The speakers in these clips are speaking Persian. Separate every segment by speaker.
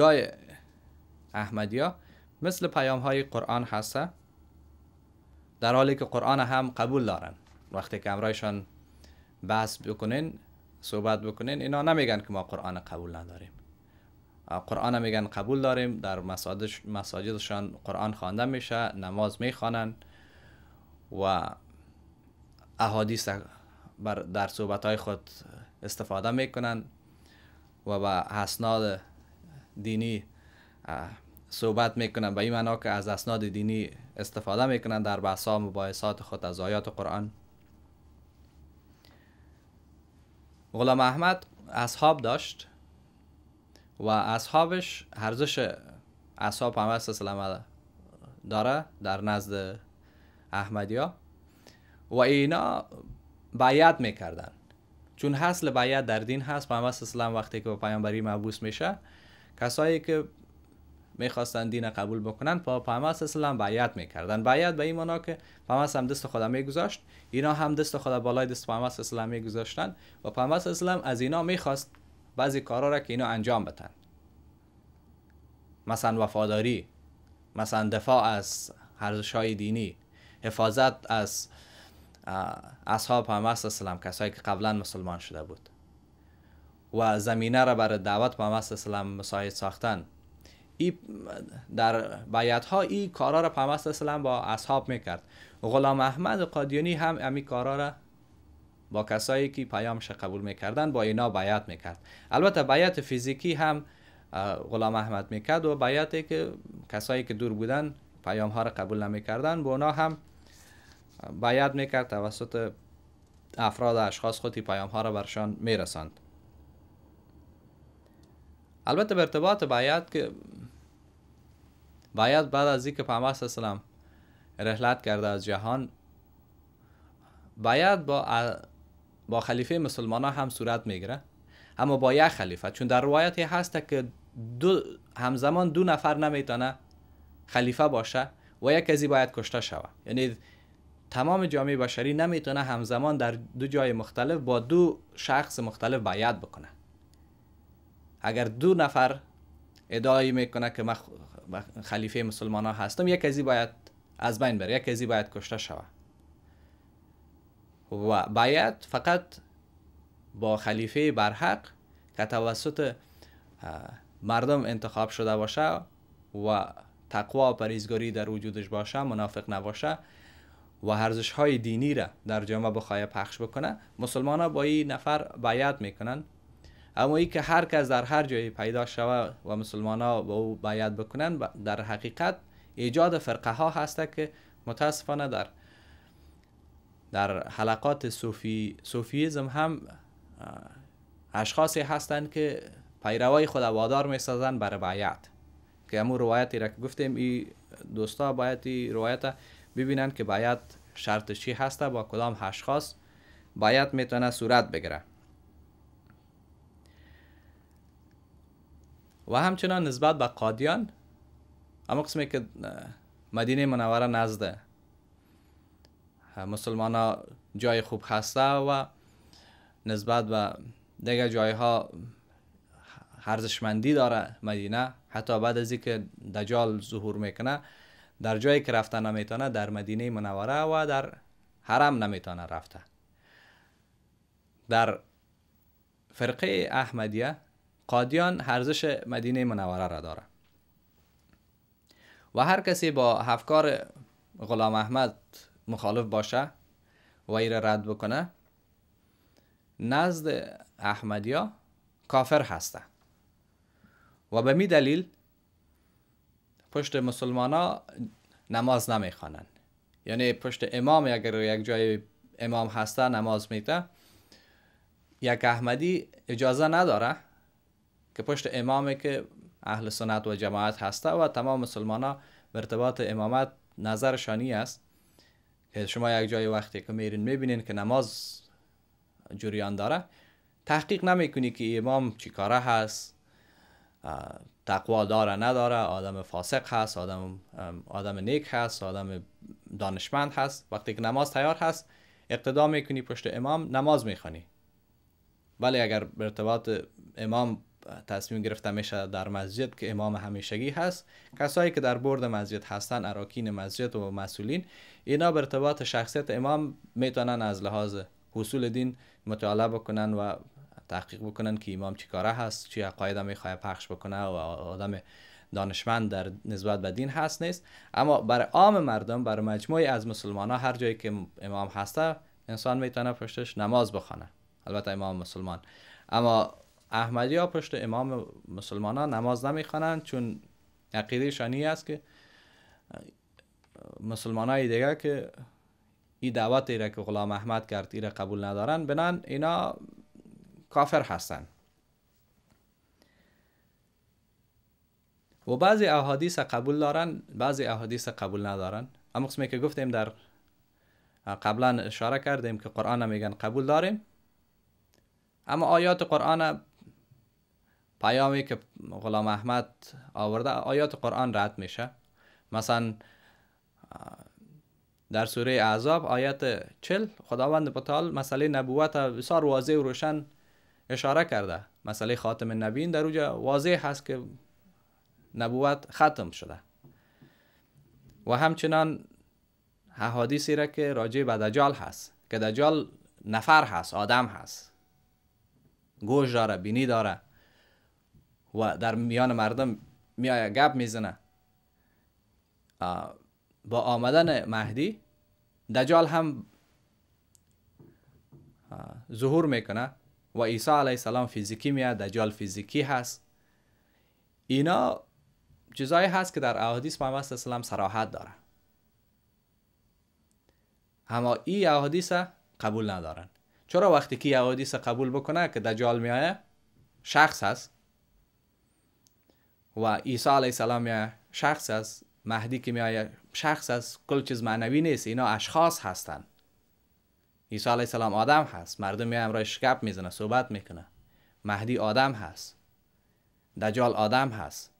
Speaker 1: جای احمدیا مثل پیام های قرآن هسته در حالی که قرآن هم قبول دارن. وقتی که امرایشان بحث بکنین صحبت بکنین اینا نمیگن که ما قرآن قبول نداریم. قرآن میگن قبول داریم در مساجدشان قرآن خوانده میشه نماز می‌خوانن. و احادیث در صحبت های خود استفاده می‌کنن و با اسناد دینی صحبت می‌کنن به این معنا که از اسناد دینی استفاده می‌کنن در بحثا مباحثات خود از آیات قرآن. غلام احمد اصحاب داشت و اصحابش ارزش اصحاب پیامبر سلام داره در نزد احمدیا و اینا بیعت می‌کردن. چون حاصل بیعت در دین هست پیامبر سلام وقتی که پیامبری مبوس میشه کسایی که می‌خواستن دین قبول بکنن با پیامبر اسلام بیعت می‌کردن. بیعت به این معنا که پیامبر هم دست خدا میگذاشت. اینا هم دست خدا بالای دست پیامبر اسلام میگذاشتن و پیامبر اسلام از اینا می‌خواست بعضی کارا را که اینا انجام بدن. مثلا وفاداری مثلا دفاع از ارزش های دینی حفاظت از اصحاب پیامبر اسلام کسایی که قبلا مسلمان شده بود. و زمینه را برای دعوت پیامبر اسلام مساعد ساختن. ای در بیعت ها این کارا را پیامبر اسلام با اصحاب می‌کرد. غلام احمد قادیانی هم امی کارا را با کسایی که پیامش قبول می‌کردن با اینا بیعت می‌کرد. البته بیعت فیزیکی هم غلام احمد می‌کرد و بیعتی که کسایی که دور بودن پیام ها را قبول نمی‌کردن. با اونا هم بیعت می‌کرد توسط افراد اشخاص خودی پیام ها را برشان میرساند. البته به ارتباط بیعت که باید بعد از اینکه پیامبر اسلام رحلت کرده از جهان باید با با خلیفه مسلمان ها هم صورت می‌گیره. اما با یک خلیفه چون در روایتی هست که دو همزمان دو نفر نمی‌تونه خلیفه باشه و یک کسی باید کشته شوه یعنی تمام جامعه بشری نمی‌تونه همزمان در دو جای مختلف با دو شخص مختلف باید بکنه. اگر دو نفر ادعایی می‌کنه که من خلیفه مسلمان ها هستم یک کسی باید از بین بره یک کسی باید کشته شوه. و باید فقط با خلیفه برحق که توسط مردم انتخاب شده باشه و تقوا و پریزگاری در وجودش باشه منافق نباشه و ارزش های دینی را در جامعه بخواه پخش بکنه مسلمان ها با این نفر بیعت می‌کنن. اما ای که هر کس در هر جایی پیدا شوه و مسلمان ها با او بیعت بکنن در حقیقت ایجاد فرقه ها هسته که متاسفانه در در حلقات صوفی صوفیزم هم اشخاصی هستند که پیروای خود وادار می سازن برای بیعت که امو روایتی را که گفتیم ای دوستا باید ای روایت ببینن که بیعت شرط چی هسته با کدام اشخاص بیعت می‌تونه صورت بگیره. و همچنان نسبت به قادیان اما قسمی که مدینه منوره نزده مسلمان ها جای خوب هسته و نسبت به دیگه جایها ارزشمندی داره مدینه. حتی بعد از اینکه دجال ظهور می‌کنه در جایی که رفته نمی‌تونه در مدینه منوره و در حرم نمی‌تونه رفته. در فرقه احمدیه قادیان ارزش مدینه منوره را داره و هر کسی با افکار غلام احمد مخالف باشه و ای را رد بکنه نزد احمدیا کافر هسته. و به می دلیل پشت مسلمان ها نماز نمی‌خوانند. یعنی پشت امام اگر یک جای امام هسته نماز میته یک احمدی اجازه نداره که پشت امامی که اهل سنت و جماعت هسته و تمام مسلمان ها ارتباط امامت نظرشانی است. که شما یک جای وقتی که میرین می‌بینین که نماز جریان داره تحقیق نمی‌کنی که امام چی کاره هست تقوا داره نداره آدم فاسق هست آدم آدم نیک هست آدم دانشمند هست. وقتی که نماز تیار هست اقتدا می‌کنی پشت امام نماز می‌خوانی. ولی اگر به ارتباط امام تصمیم گرفته میشه در مسجد که امام همیشگی هست. کسایی که در برد مسجد هستن اراکین مسجد و مسئولین اینا به ارتباط شخصیت امام می‌تونن از لحاظ حصول دین مطالعه بکنن و تحقیق بکنن که امام چی کاره هست چی عقاید می‌خواه پخش بکنه و آدم دانشمند در نسبت به دین هست نیست. اما برای عام مردم برای مجموعی از مسلمان ها هر جایی که امام هسته انسان می‌تونه پشتش نماز بخونه. البته امام مسلمان. اما احمدی ها پشت امام مسلمان ها نماز نمی‌خوانند چون عقیده شانی است که مسلمان های دیگه که این دعوت ایره که غلام احمد کرد ایره قبول ندارن بنان اینا کافر هستن و بعضی احادیث قبول دارن بعضی احادیث قبول ندارن اما قسمی که گفتیم در قبلا اشاره کردیم که قرآن میگن قبول داریم. اما آیات قرآن پیامی که غلام احمد آورده آیات قرآن رد میشه. مثلا در سوره اعذاب آیت چل خداوند بطال مسئله نبوت بسیار واضح و روشن اشاره کرده. مسئله خاتم النبیین در اوجا واضح هست که نبوت ختم شده. و همچنان حدیثی را که راجع به دجال هست که دجال نفر هست آدم هست. گوش داره بینی داره. و در میان مردم میایه گپ می‌زنه. با آمدن مهدی دجال هم ظهور می‌کنه و عیسی علیه السلام فیزیکی میاد دجال فیزیکی هست. اینا چیزایی هست که در احادیث محمد السلام سراحت داره. اما این احادیث قبول ندارن. چرا وقتی که احادیث قبول بکنه که دجال میایه شخص هست. و عیسی علیه السلام میایه شخص هست مهدی که میایه شخص هست کل چیز معنوی نیست اینا اشخاص هستن. عیسی علیه السلام آدم هست مردم میایه امرای شکب می‌زنه صحبت می‌کنه. مهدی آدم هست. دجال آدم هست.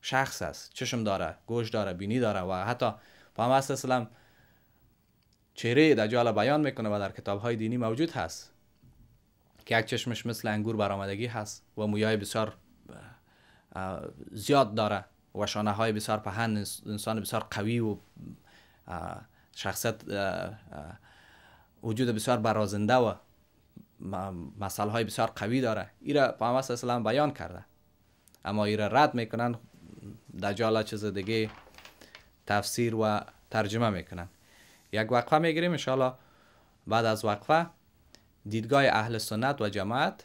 Speaker 1: شخص است چشم داره گوش داره بینی داره و حتی پیامبر اسلام چهره دجال بیان می‌کنه و در کتاب های دینی موجود هست. که یک چشمش مثل انگور برآمدگی هست و مویای بسیار زیاد داره و شانه های بسیار پهن انسان بسیار قوی و شخصیت وجود بسیار برازنده و مسئله های بسیار قوی داره. ایره پیامبر اسلام بیان کرده. اما ایره رد می‌کنن دجال چیز دیگه تفسیر و ترجمه می‌کنن. یک وقفه می‌گیریم انشاءالله. بعد از وقفه دیدگاه اهل سنت و جماعت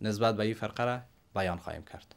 Speaker 1: نسبت به این فرقه را بیان خواهیم کرد.